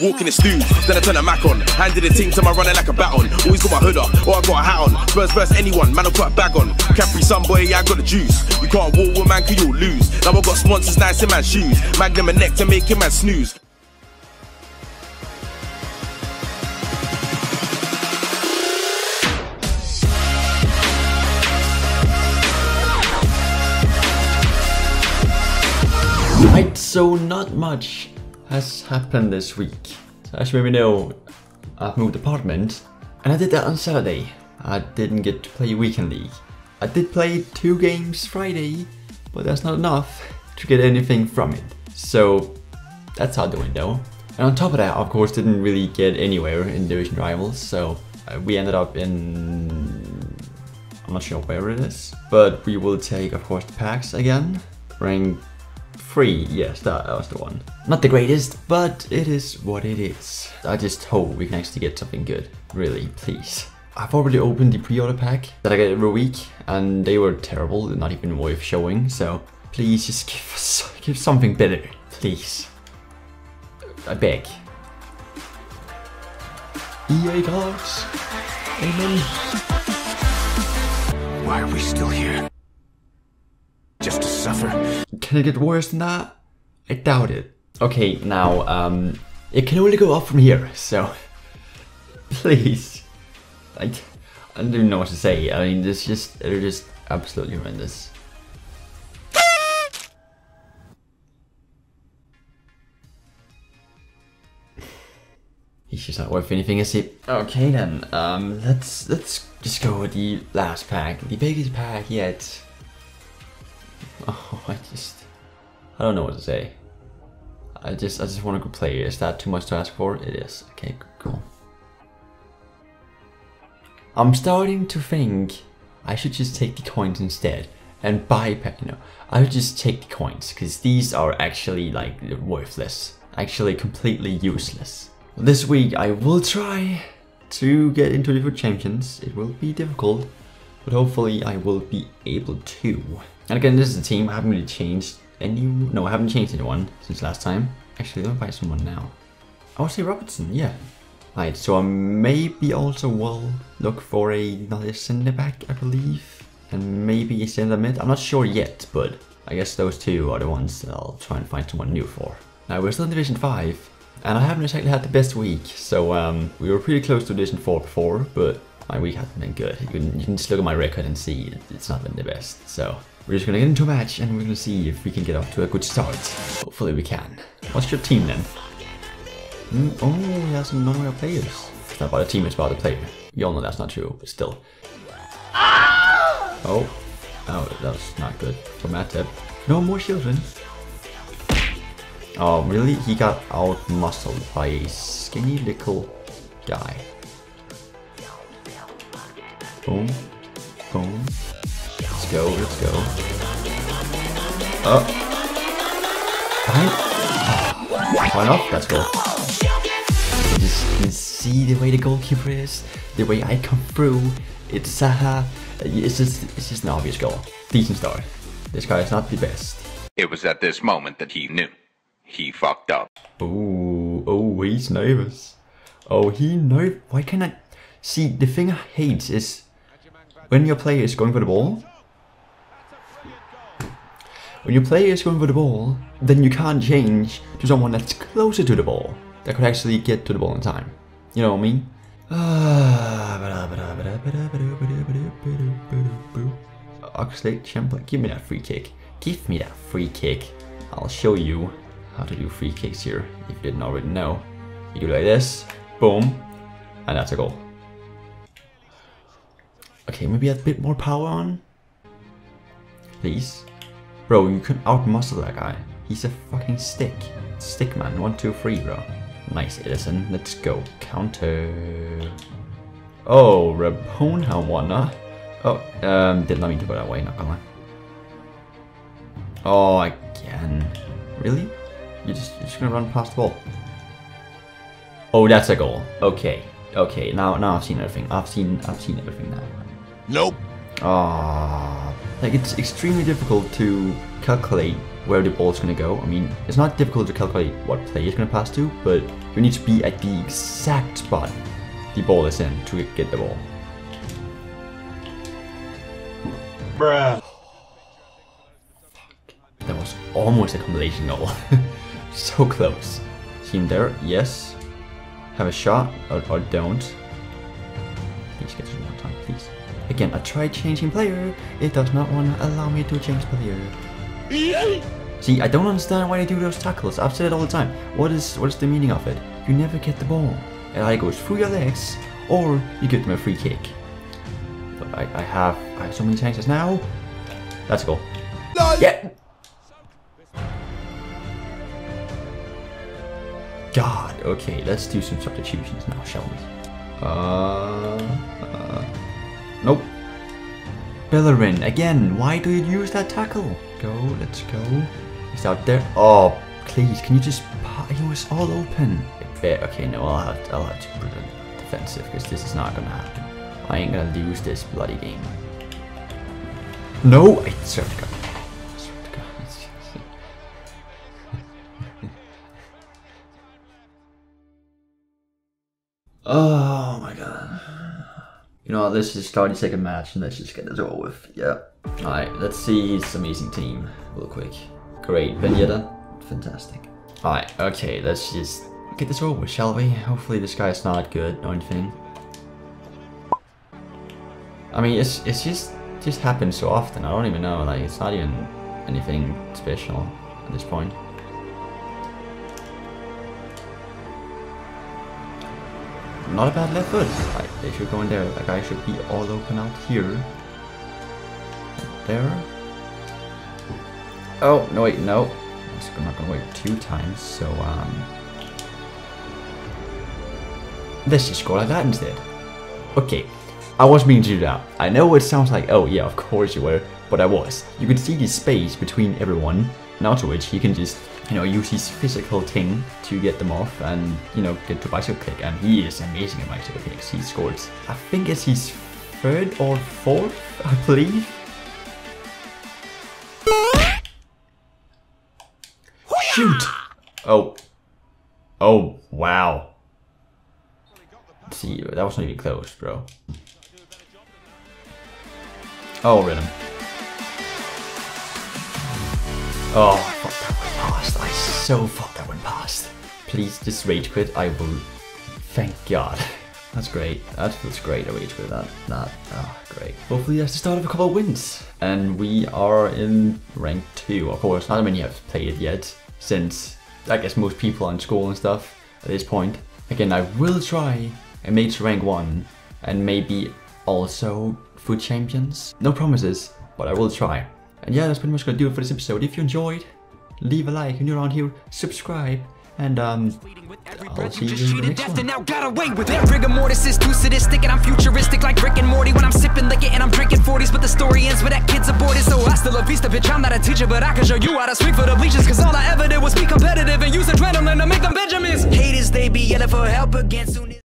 Walking the stooge, then I turn a Mac on. Handed the team to my running like a baton. Always got my hood up, or I got a hat on. First verse, anyone, man, I'll put a bag on. Capri Sun boy, yeah, I got the juice. You can't walk with man, cause you'll lose. Now I got sponsors, nice in my shoes. Magnum and neck to make him man snooze. Right, so not much has happened this week. So as you maybe know, I've moved apartment, and I did that on Saturday. I didn't get to play Weekend League. I did play two games Friday, but that's not enough to get anything from it. So that's out the window. And on top of that, of course, didn't really get anywhere in Division Rivals, so uh, we ended up in... I'm not sure where it is, but we will take, of course, packs again. Rank Free, yes, that, that was the one. Not the greatest, but it is what it is. I just hope we can actually get something good. Really, please. I've already opened the pre-order pack that I get every week, and they were terrible, not even worth showing, so please just give us give something better, please. I beg. EA dogs. Amen. Why are we still here? Can it get worse than that? I doubt it. Okay, now, um, it can only go up from here, so please. I, I don't even know what to say. I mean, this just, they're just absolutely horrendous. He's just not worth anything, is he? Okay then, um, let's, let's just go with the last pack, the biggest pack yet. Oh, I just, I don't know what to say. I just, I just want a good player. Is that too much to ask for? It is. Okay, cool. I'm starting to think I should just take the coins instead and buy, you know, I would just take the coins because these are actually like worthless, actually completely useless. This week I will try to get into FUT Champions. It will be difficult, but hopefully I will be able to. And again, this is a team I haven't really changed any. No, I haven't changed anyone since last time. Actually, me buy someone now. I would say Robertson, yeah. Right, so I maybe also will look for a, another centre back, I believe. And maybe a centre mid. I'm not sure yet, but I guess those two are the ones I'll try and find someone new for. Now, we're still in Division 5, and I haven't exactly had the best week. So um, we were pretty close to Division 4 before, but my week hasn't been good. You can, you can just look at my record and see it's not been the best. So we're just gonna get into a match and we're gonna see if we can get off to a good start. Hopefully we can. What's your team then? Mm, oh, we have some non-real players. It's not about a team, it's about a player. You all know that's not true, but still. Oh. Oh, that was not good for Matip. No more children. Oh, really? He got out-muscled by a skinny little guy. Boom. Boom. Let's go, let's go. Oh. Behind. Why not? Let's go. You just can see the way the goalkeeper is, the way I come through. It's uh, it's just it's just an obvious goal. Decent start. This guy is not the best. It was at this moment that he knew. He fucked up. Oh, oh, he's nervous. Oh, he know. Why can't I see? The thing I hate is when your player is going for the ball. When your player is going for the ball, then you can't change to someone that's closer to the ball that could actually get to the ball in time. You know what I mean? Oxlade Chamberlain, give me that free kick. Give me that free kick. I'll show you how to do free kicks here, if you didn't already know. You do like this, boom, and that's a goal. Okay, maybe a bit more power on. Please. Bro, you can out-muscle that guy. He's a fucking stick. Stick man, one, two, three, bro. Nice, Edison. Let's go. Counter. Oh, Rabona wanna. Oh, um, did not mean to go that way, not gonna lie. Oh, again. Really? You just, you're just gonna run past the ball? Oh, that's a goal. Okay. Okay, now now I've seen everything. I've seen I've seen everything now. Nope. Ah, Like it's extremely difficult to calculate where the ball's gonna go. I mean, it's not difficult to calculate what player is gonna pass to, but you need to be at the exact spot the ball is in to get the ball. Bruh. That was almost a combination goal. so close. Team there, yes. Have a shot or, or don't. Please get to one time, please. Again, I tried changing player. It does not want to allow me to change player. See, I don't understand why they do those tackles. I've said it all the time. What is what is the meaning of it? You never get the ball. It either goes through your legs or you give them a free kick. But I, I have I have so many chances now. Let's go. Yeah. God, okay, let's do some substitutions now, shall we? Uh, uh nope. Bellerin, again, why do you use that tackle? Go, let's go. He's out there. Oh, please, can you just, he was all open. Okay, no, I'll have to, I'll have to put it defensive, because this is not gonna happen. I ain't gonna lose this bloody game. No, I swear to God. I swear to God. My god. Ah. You know what, let's just start the second match and let's just get this over with. Yeah. Alright, let's see his amazing team real quick. Great, Vignetta. Fantastic. Alright, okay, let's just get this over shall we? Hopefully this guy's not good or anything. I mean, it's, it's just, just happens so often. I don't even know, like, it's not even anything special at this point. Not a bad left foot. Right, they should go in there. That guy should be all open out here. There. Oh, no wait, no. I'm not gonna wait two times, so um... Let's just go like that instead. Okay, I was meaning to do that. I know it sounds like, oh yeah, of course you were, but I was. You could see the space between everyone, and to which you can just you know, use his physical thing to get them off and, you know, get to bicycle kick. And he is amazing at bicycle kicks. He scored, I think it's his third or fourth, I believe. Shoot! Oh. Oh, wow. See, that wasn't even close, bro. Oh, rhythm. Oh, past. I so thought that went past. Please just rage quit. I will. Thank God. That's great. That feels great. I rage quit that. That. Oh, great. Hopefully that's the start of a couple of wins. And we are in rank 2. Of course, not many have played it yet. Since I guess most people are in school and stuff at this point. Again, I will try and make to rank 1. And maybe also FUT champions. No promises, but I will try. And yeah, that's pretty much gonna do it for this episode. If you enjoyed, leave a like, and you're around here, subscribe, and um, I'll see you in the next one. And now got away with it. Rigor mortis is too sadistic, and I'm futuristic like Rick and Morty when I'm sipping liquor and I'm drinking 40s. But the story ends with that kid's aborted. So hasta la vista, bitch. I'm not a teacher, but I can show you how to for the bleachers. Cause all I ever did was be competitive and use adrenaline to make them Benjamins. Haters, they be yelling for help again soon.